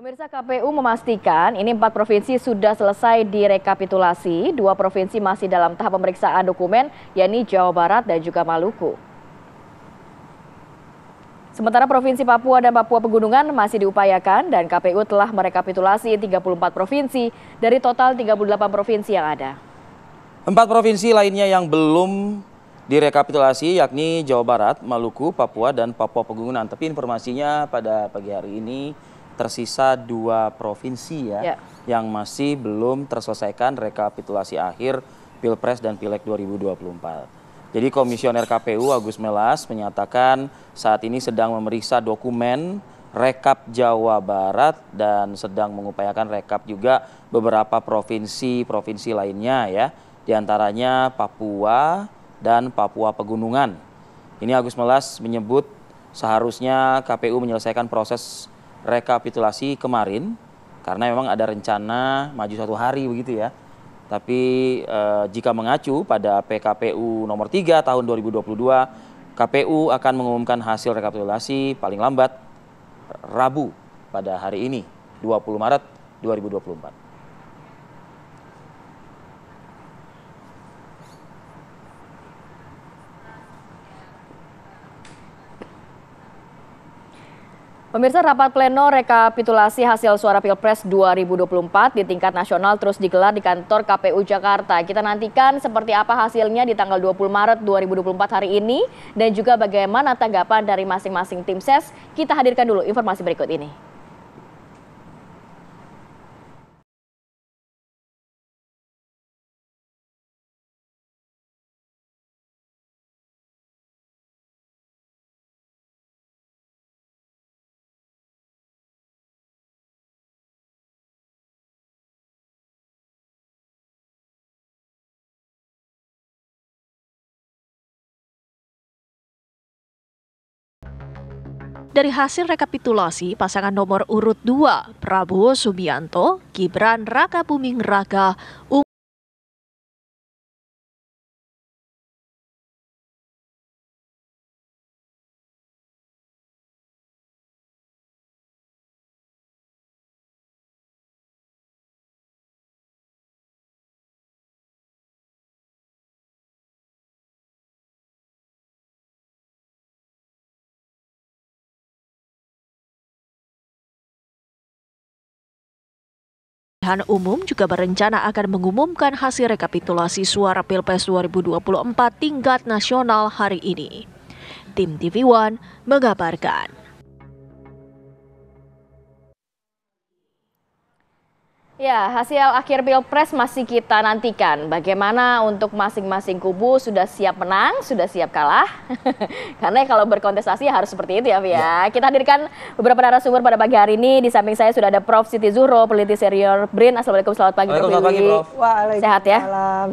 Pemirsa KPU memastikan ini empat provinsi sudah selesai direkapitulasi, dua provinsi masih dalam tahap pemeriksaan dokumen, yakni Jawa Barat dan juga Maluku. Sementara Provinsi Papua dan Papua Pegunungan masih diupayakan dan KPU telah merekapitulasi 34 provinsi dari total 38 provinsi yang ada. Empat provinsi lainnya yang belum direkapitulasi yakni Jawa Barat, Maluku, Papua, dan Papua Pegunungan. Tapi informasinya pada pagi hari ini tersisa dua provinsi ya, Ya. yang masih belum terselesaikan rekapitulasi akhir Pilpres dan Pileg 2024. Jadi Komisioner KPU Agus Melas menyatakan saat ini sedang memeriksa dokumen rekap Jawa Barat dan sedang mengupayakan rekap juga beberapa provinsi-provinsi lainnya ya, di antaranya Papua dan Papua Pegunungan. Ini Agus Melas menyebut seharusnya KPU menyelesaikan proses rekapitulasi kemarin karena memang ada rencana maju satu hari begitu ya. Tapi eh, jika mengacu pada PKPU nomor 3 tahun 2022, KPU akan mengumumkan hasil rekapitulasi paling lambat Rabu pada hari ini, 20 Maret 2024. Pemirsa rapat pleno rekapitulasi hasil suara Pilpres 2024 di tingkat nasional terus digelar di kantor KPU Jakarta. Kita nantikan seperti apa hasilnya di tanggal 20 Maret 2024 hari ini dan juga bagaimana tanggapan dari masing-masing tim ses. Kita hadirkan dulu informasi berikut ini. Dari hasil rekapitulasi, pasangan nomor urut 2, Prabowo Subianto, Gibran Raka Buming Raka, Pemilihan Umum juga berencana akan mengumumkan hasil rekapitulasi suara Pilpres 2024 tingkat nasional hari ini. Tim TV One mengabarkan. Ya, hasil akhir Pilpres masih kita nantikan. Bagaimana untuk masing-masing kubu sudah siap menang, sudah siap kalah. Karena kalau berkontestasi harus seperti itu ya, Fi, ya. Kita hadirkan beberapa narasumber pada pagi hari ini. Di samping saya sudah ada Prof. Siti Zuhro, peneliti senior BRIN. Assalamualaikum, selamat pagi. Prof. Waalaikumsalam pagi. Prof. Waalaikumsalam. Sehat ya?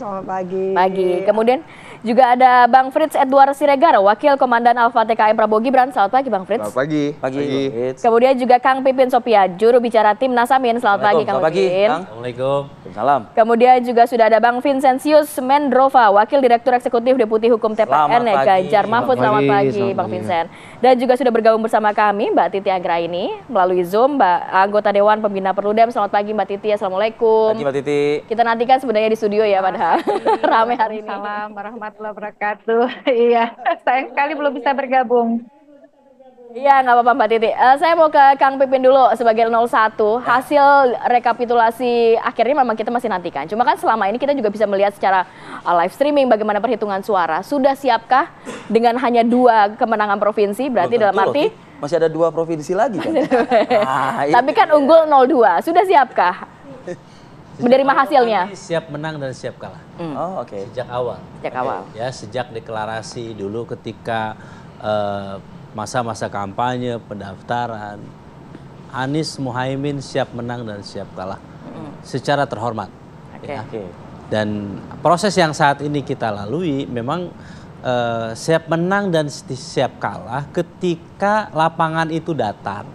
Selamat pagi. Pagi. Kemudian juga ada Bang Fritz Edward Siregar, Wakil Komandan Alfa TKM Prabowo Gibran. Selamat pagi, Bang Fritz. Selamat pagi. Pagi, Bang Fritz. Kemudian juga Kang Pipin Sopia, juru bicara tim Nasamin. Selamat pagi, Kang Selamat pagi, Pipin. Kang. Assalamualaikum. Salam. Kemudian juga sudah ada Bang Vincentius Mendrova, Wakil Direktur Eksekutif Deputi Hukum TPN Selamat ya, pagi. Ganjar Mahfud. Selamat, Selamat pagi, pagi, selamat Bang pagi. Vincent. Dan juga sudah bergabung bersama kami Mbak Titi Anggraini melalui Zoom, Mbak anggota Dewan Pembina Perludem. Selamat pagi Mbak Titi, Assalamualaikum. Pagi Mbak Titi. Kita nantikan sebenarnya di studio ya padahal rame hari ini. Salam warahmatullahi wabarakatuh. iya, sayang sekali belum bisa bergabung. Iya, nggak apa-apa Mbak Titi. Eh, saya mau ke Kang Pipin dulu sebagai 01. Hasil rekapitulasi akhirnya memang kita masih nantikan. Cuma kan selama ini kita juga bisa melihat secara uh, live streaming bagaimana perhitungan suara. Sudah siapkah dengan hanya dua kemenangan provinsi? Berarti Belum dalam arti, masih ada dua provinsi lagi kan? Ah, ini- tapi kan unggul 02. Sudah siapkah menerima hasilnya? Siap menang dan siap kalah Oh, oke. sejak awal. Sejak awal. Ya sejak deklarasi dulu ketika eh, masa-masa kampanye pendaftaran Anies Muhaimin siap menang dan siap kalah secara terhormat. Oke. Ya. Oke. Dan proses yang saat ini kita lalui memang eh, siap menang dan siap kalah ketika lapangan itu datar,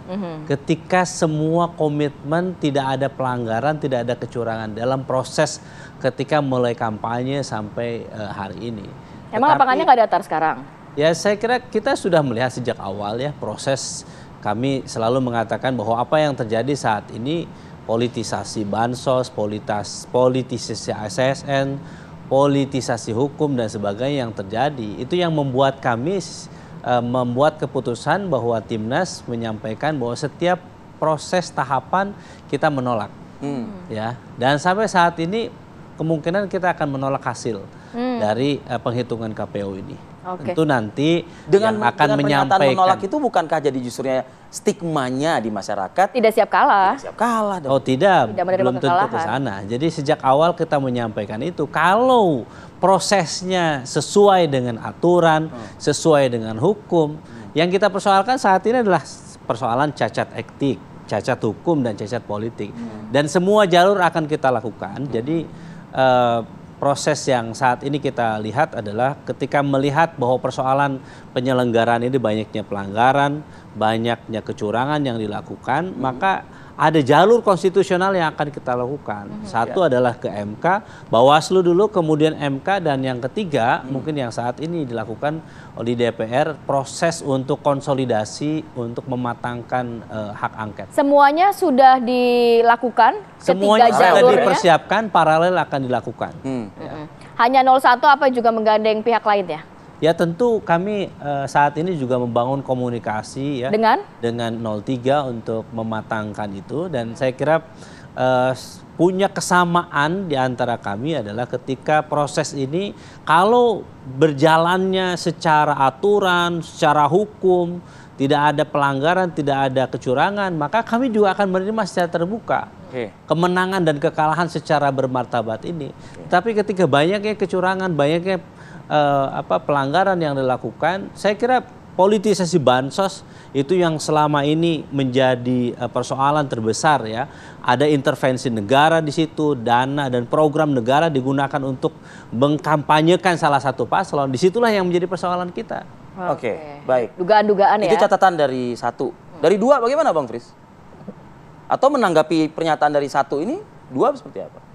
ketika semua komitmen tidak ada pelanggaran, tidak ada kecurangan dalam proses ketika mulai kampanye sampai eh, hari ini. Emang Tetapi- lapangannya nggak datar sekarang? Ya saya kira kita sudah melihat sejak awal ya proses kami selalu mengatakan bahwa apa yang terjadi saat ini politisasi bansos, politas, politisasi ASN, politisasi hukum dan sebagainya yang terjadi itu yang membuat kami uh, membuat keputusan bahwa Timnas menyampaikan bahwa setiap proses tahapan kita menolak hmm. ya dan sampai saat ini kemungkinan kita akan menolak hasil hmm. dari uh, penghitungan KPU ini. Okay. Tentu nanti dengan yang akan dengan menyampaikan menolak itu bukankah jadi justrunya stigmanya di masyarakat tidak siap kalah. Tidak siap kalah. Dong. Oh tidak, tidak belum tentu ke sana. Jadi sejak awal kita menyampaikan itu kalau prosesnya sesuai dengan aturan, hmm. sesuai dengan hukum, hmm. yang kita persoalkan saat ini adalah persoalan cacat etik, cacat hukum dan cacat politik. Hmm. Dan semua jalur akan kita lakukan. Hmm. Jadi uh, proses yang saat ini kita lihat adalah ketika melihat bahwa persoalan penyelenggaraan ini banyaknya pelanggaran, banyaknya kecurangan yang dilakukan, hmm. maka ada jalur konstitusional yang akan kita lakukan. Hmm, Satu ya. adalah ke MK, Bawaslu dulu, kemudian MK, dan yang ketiga hmm. mungkin yang saat ini dilakukan oleh DPR proses untuk konsolidasi untuk mematangkan uh, hak angket. Semuanya sudah dilakukan. Semuanya sudah dipersiapkan, paralel akan dilakukan. Hmm. Ya. Hanya 01 apa juga menggandeng pihak lainnya? Ya tentu kami uh, saat ini juga membangun komunikasi ya dengan dengan 03 untuk mematangkan itu dan saya kira uh, punya kesamaan di antara kami adalah ketika proses ini kalau berjalannya secara aturan, secara hukum, tidak ada pelanggaran, tidak ada kecurangan, maka kami juga akan menerima secara terbuka. Okay. Kemenangan dan kekalahan secara bermartabat ini. Okay. Tapi ketika banyaknya kecurangan, banyaknya uh, apa pelanggaran yang dilakukan, saya kira politisasi bansos itu yang selama ini menjadi uh, persoalan terbesar ya. Ada intervensi negara di situ, dana dan program negara digunakan untuk mengkampanyekan salah satu paslon. Di situlah yang menjadi persoalan kita. Oke, okay. baik. Dugaan-dugaan ya. Itu catatan dari satu. Dari dua bagaimana Bang Fris? Atau menanggapi pernyataan dari satu ini, dua seperti apa?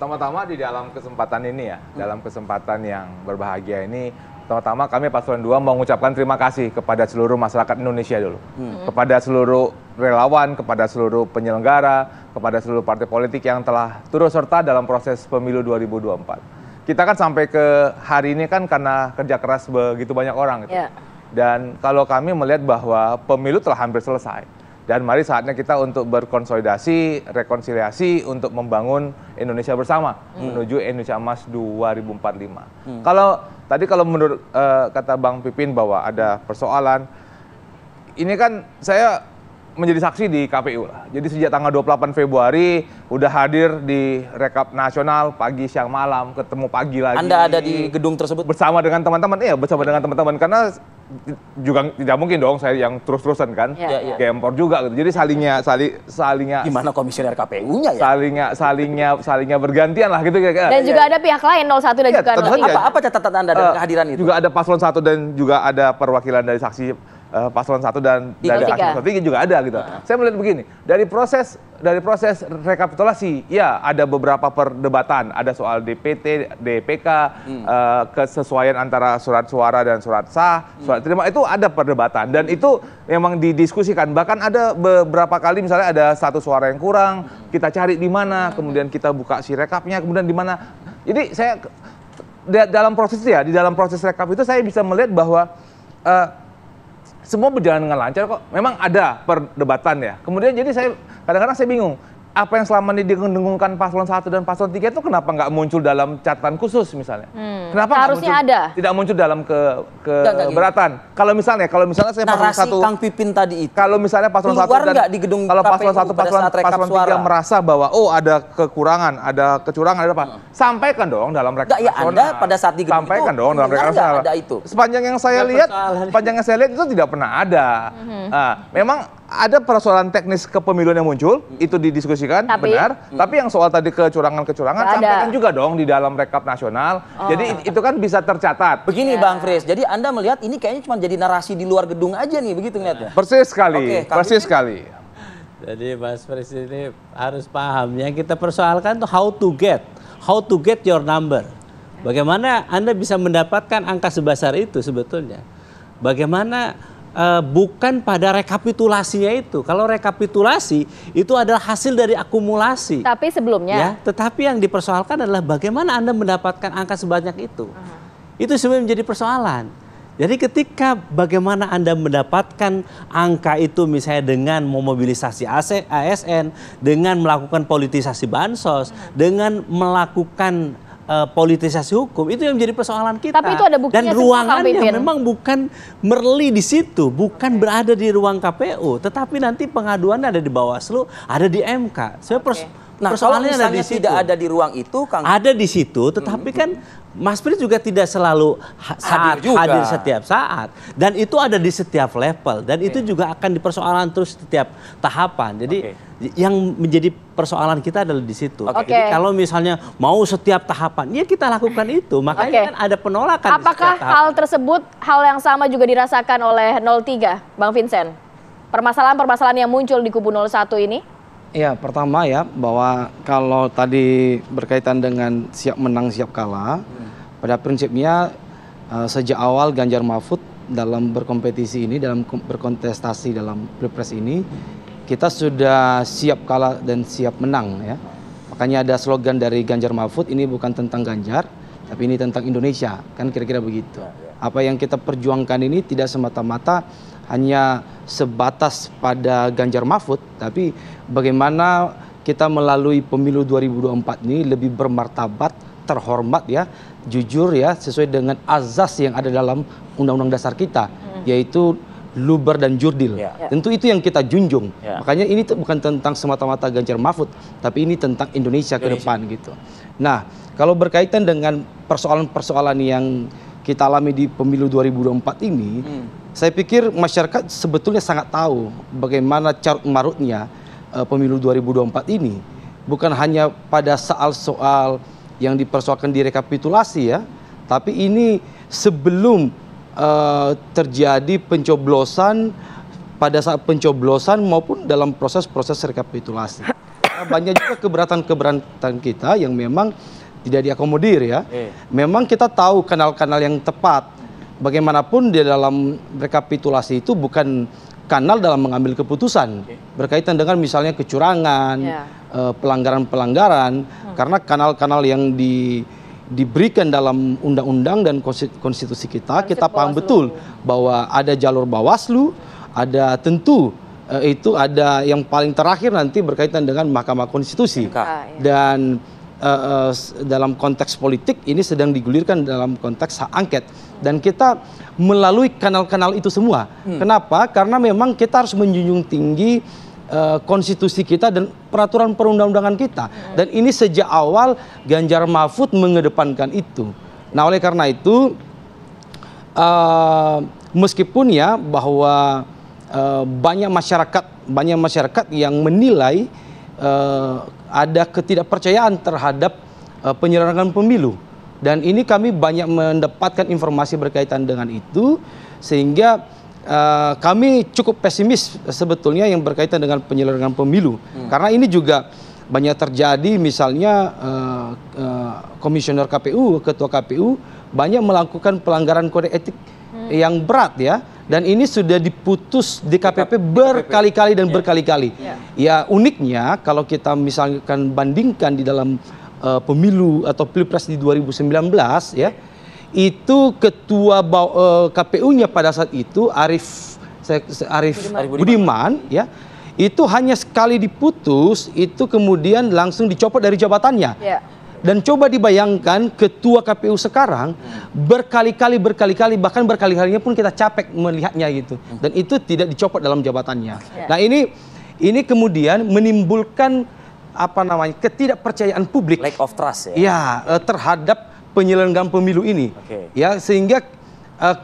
Pertama-tama di dalam kesempatan ini ya, hmm. dalam kesempatan yang berbahagia ini, pertama-tama kami Paslon 2 mau mengucapkan terima kasih kepada seluruh masyarakat Indonesia dulu. Hmm. Kepada seluruh relawan, kepada seluruh penyelenggara, kepada seluruh partai politik yang telah turut serta dalam proses pemilu 2024. Kita kan sampai ke hari ini kan karena kerja keras begitu banyak orang gitu. Yeah. Dan kalau kami melihat bahwa pemilu telah hampir selesai dan mari saatnya kita untuk berkonsolidasi, rekonsiliasi untuk membangun Indonesia bersama hmm. menuju Indonesia Emas 2045. Hmm. Kalau tadi kalau menurut uh, kata Bang Pipin bahwa ada persoalan, ini kan saya menjadi saksi di KPU lah. Jadi sejak tanggal 28 Februari udah hadir di rekap nasional pagi siang malam ketemu pagi lagi. Anda ada di gedung tersebut bersama dengan teman-teman. Iya, bersama dengan teman-teman karena juga tidak mungkin dong saya yang terus-terusan kan, ya, ya. gempor juga gitu. Jadi salingnya, saling, salingnya. Gimana komisioner KPU-nya ya? Salingnya, salingnya, salingnya bergantian lah gitu. kan. Dan juga ada pihak lain 01 dan ya, juga 03. Apa, apa catatan anda dari uh, kehadiran itu? Juga ada paslon satu dan juga ada perwakilan dari saksi uh, paslon satu dan dari paslon tiga juga ada gitu. Uh. Saya melihat begini, dari proses dari proses rekapitulasi, ya ada beberapa perdebatan, ada soal DPT, DPK, hmm. uh, kesesuaian antara surat suara dan surat sah, surat hmm. terima itu ada perdebatan dan itu memang didiskusikan. Bahkan ada beberapa kali misalnya ada satu suara yang kurang, kita cari di mana, kemudian kita buka si rekapnya, kemudian di mana. Jadi saya dalam proses ya, di dalam proses rekap itu saya bisa melihat bahwa uh, semua berjalan dengan lancar kok. Memang ada perdebatan ya. Kemudian jadi saya kadang-kadang saya bingung apa yang selama ini digendengungkan paslon 1 dan paslon 3 itu kenapa nggak muncul dalam catatan khusus misalnya? Hmm. Kenapa harusnya muncul, ada? Tidak muncul dalam ke keberatan. Kalau misalnya kalau misalnya saya paslon satu Kang Pipin tadi itu. Kalau misalnya paslon 1 dan di gedung kalau paslon 1 paslon paslon 3 merasa bahwa oh ada kekurangan, ada kecurangan ada apa? Hmm. Sampaikan dong dalam rekap. ya Anda pada saat di gedung Sampaikan itu, dong dalam rekap ada itu. Sepanjang yang saya lihat, sepanjang yang saya lihat itu tidak pernah ada. Hmm. Nah, memang ada persoalan teknis kepemiluan yang muncul, hmm. itu didiskusikan, tapi, benar. Hmm. Tapi yang soal tadi kecurangan-kecurangan, sampaikan juga dong di dalam rekap nasional. Oh. Jadi itu kan bisa tercatat. Begini yeah. Bang Fris, jadi Anda melihat ini kayaknya cuma jadi narasi di luar gedung aja nih, begitu ngeliatnya? Persis sekali, okay, persis sekali. Jadi Mas Fris ini harus paham, yang kita persoalkan tuh how to get, how to get your number. Bagaimana Anda bisa mendapatkan angka sebesar itu sebetulnya? Bagaimana eh, bukan pada rekapitulasinya itu. Kalau rekapitulasi itu adalah hasil dari akumulasi. Tapi sebelumnya Ya, tetapi yang dipersoalkan adalah bagaimana Anda mendapatkan angka sebanyak itu. Itu sebenarnya menjadi persoalan. Jadi ketika bagaimana Anda mendapatkan angka itu misalnya dengan memobilisasi ASN, dengan melakukan politisasi bansos, dengan melakukan eh, politisasi hukum, itu yang menjadi persoalan kita. Tapi itu ada buktinya Dan ruangannya memang bukan merli di situ, bukan berada di ruang KPU, tetapi nanti pengaduannya ada di Bawaslu, ada di MK. Sebenarnya pers- Nah, kalau persoalannya ada di situ. tidak ada di ruang itu, Kang, Ada di situ, tetapi kan Mas Pri juga tidak selalu ha- saat juga. hadir setiap saat, dan itu ada di setiap level, dan itu juga akan dipersoalan terus setiap tahapan. Jadi yang menjadi persoalan kita adalah di situ. Oke. Jadi kalau misalnya mau setiap tahapan, ya kita lakukan itu. Makanya Oke. kan ada penolakan. di apakah hal tersebut hal yang sama juga dirasakan oleh 03, Bang Vincent? Permasalahan-permasalahan yang muncul di kubu 01 ini? Ya, pertama ya bahwa kalau tadi berkaitan dengan siap menang siap kalah, pada prinsipnya eh, sejak awal Ganjar Mahfud dalam berkompetisi ini, dalam berkontestasi dalam pilpres ini, kita sudah siap kalah dan siap menang ya. Makanya ada slogan dari Ganjar Mahfud ini bukan tentang Ganjar, tapi ini tentang Indonesia, kan kira-kira begitu. Apa yang kita perjuangkan ini tidak semata-mata hanya sebatas pada Ganjar Mahfud, tapi bagaimana kita melalui pemilu 2024 ini lebih bermartabat, terhormat ya, jujur ya, sesuai dengan azas yang ada dalam Undang-Undang Dasar kita, yaitu luber dan jurdil. Ya. Tentu itu yang kita junjung. Ya. Makanya ini tuh bukan tentang semata-mata Ganjar Mahfud, tapi ini tentang Indonesia, ke depan gitu. Nah, kalau berkaitan dengan persoalan-persoalan yang kita alami di pemilu 2024 ini, saya pikir masyarakat sebetulnya sangat tahu bagaimana carut marutnya eh, pemilu 2024 ini. Bukan hanya pada soal-soal yang dipersoalkan di rekapitulasi ya, tapi ini sebelum eh, terjadi pencoblosan pada saat pencoblosan maupun dalam proses-proses rekapitulasi. Banyak juga keberatan-keberatan kita yang memang tidak diakomodir ya. Memang kita tahu kanal-kanal yang tepat. Bagaimanapun di dalam rekapitulasi itu bukan kanal dalam mengambil keputusan berkaitan dengan misalnya kecurangan, Ya. eh, pelanggaran-pelanggaran karena kanal-kanal yang di diberikan dalam undang-undang dan konsti- konstitusi kita Konsep kita paham Bawaslu. betul bahwa ada jalur Bawaslu, ada tentu eh, itu ada yang paling terakhir nanti berkaitan dengan Mahkamah Konstitusi Ah, iya. dan s- dalam konteks politik ini sedang digulirkan dalam konteks hak angket dan kita melalui kanal-kanal itu semua. Kenapa? Karena memang kita harus menjunjung tinggi eh, konstitusi kita dan peraturan perundang-undangan kita. Dan ini sejak awal Ganjar Mahfud mengedepankan itu. Nah, oleh karena itu eh, meskipun ya bahwa eh, banyak masyarakat banyak masyarakat yang menilai eh, ada ketidakpercayaan terhadap eh, penyelenggaraan pemilu dan ini kami banyak mendapatkan informasi berkaitan dengan itu sehingga eh, kami cukup pesimis sebetulnya yang berkaitan dengan penyelenggaraan pemilu. Karena ini juga banyak terjadi misalnya eh, eh, komisioner KPU ketua KPU banyak melakukan pelanggaran kode etik yang berat ya. Dan ini sudah diputus di KPP berkali-kali dan berkali-kali. Ya uniknya kalau kita misalkan bandingkan di dalam eh, pemilu atau pilpres di 2019 ya itu ketua baw- eh, KPU-nya pada saat itu Arif Arif Budiman ya itu hanya sekali diputus itu kemudian langsung dicopot dari jabatannya. Ya. Dan coba dibayangkan ketua KPU sekarang berkali-kali berkali-kali bahkan berkali-kalinya pun kita capek melihatnya gitu. Dan itu tidak dicopot dalam jabatannya. Nah, ini ini kemudian menimbulkan apa namanya? ketidakpercayaan publik lack of trust ya. ya eh, terhadap penyelenggaraan pemilu ini. Oke. Ya, sehingga eh,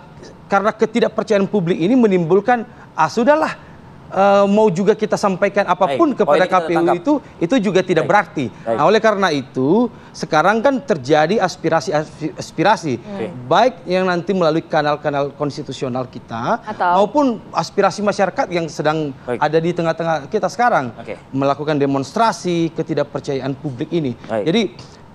karena ketidakpercayaan publik ini menimbulkan ah sudahlah eh, mau juga kita sampaikan apa pun Baik, kepada KPU tangkap. itu itu juga tidak Baik. berarti. Baik. Nah, oleh karena itu sekarang kan terjadi aspirasi aspirasi baik yang nanti melalui kanal-kanal konstitusional kita Atau- maupun aspirasi masyarakat yang sedang Baik. ada di tengah-tengah kita sekarang Oke. melakukan demonstrasi ketidakpercayaan publik ini. Baik. Jadi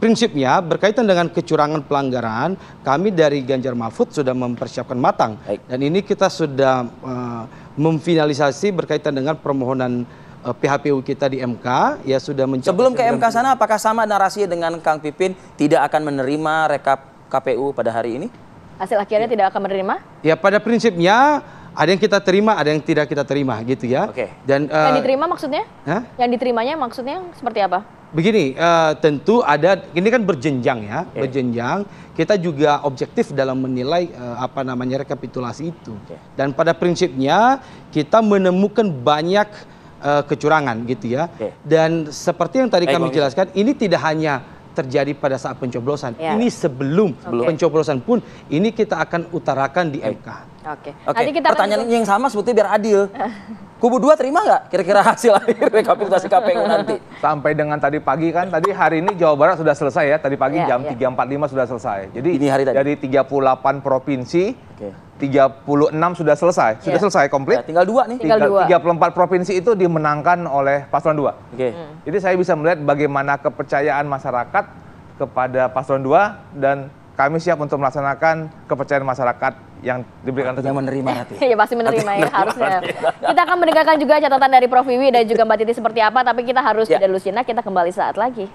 prinsipnya berkaitan dengan kecurangan pelanggaran, kami dari Ganjar Mahfud sudah mempersiapkan matang. Baik. Dan ini kita sudah uh, memfinalisasi berkaitan dengan permohonan uh, PHPU kita di MK ya sudah mencapai Sebelum ke MK 90. sana, apakah sama narasi dengan Kang Pipin tidak akan menerima rekap KPU pada hari ini? Hasil akhirnya tidak akan menerima? Ya pada prinsipnya ada yang kita terima, ada yang tidak kita terima gitu ya. Oke. Dan uh, Yang diterima maksudnya? Hah? Yang diterimanya maksudnya seperti apa? Begini, eh, tentu ada ini kan berjenjang ya, berjenjang. Kita juga objektif dalam menilai eh, apa namanya rekapitulasi itu. Oke. Dan pada prinsipnya kita menemukan banyak eh, kecurangan gitu ya. Oke. Dan seperti yang tadi Baik, kami jelaskan, ini tidak hanya terjadi pada saat pencoblosan. Ya. Ini sebelum Sebelum. pencoblosan pun ini kita akan utarakan di MK. Oke. Oke, Nanti kita pertanyaan yang sama sebetulnya biar adil. Kubu dua terima nggak kira-kira hasil akhir rekapitulasi KPU nanti? Sampai dengan tadi pagi kan, tadi hari ini Jawa Barat sudah selesai ya, tadi pagi Iya, jam iya. 3.45 sudah selesai. Jadi Dini hari tadi. dari 38 provinsi, Oke. 36 sudah selesai, sudah Iya. selesai Ya, komplit. tinggal dua nih. Tinggal dua. 34 provinsi itu dimenangkan oleh paslon 2. Oke. Jadi saya bisa melihat bagaimana kepercayaan masyarakat kepada paslon 2 dan kami siap untuk melaksanakan kepercayaan masyarakat yang diberikan Yang menerima nanti. Iya pasti menerima ya harusnya. Kita akan mendengarkan juga catatan dari Prof Wiwi dan juga Mbak Titi seperti apa, tapi kita harus Ya. jeda dulu sejenak, kita kembali saat lagi.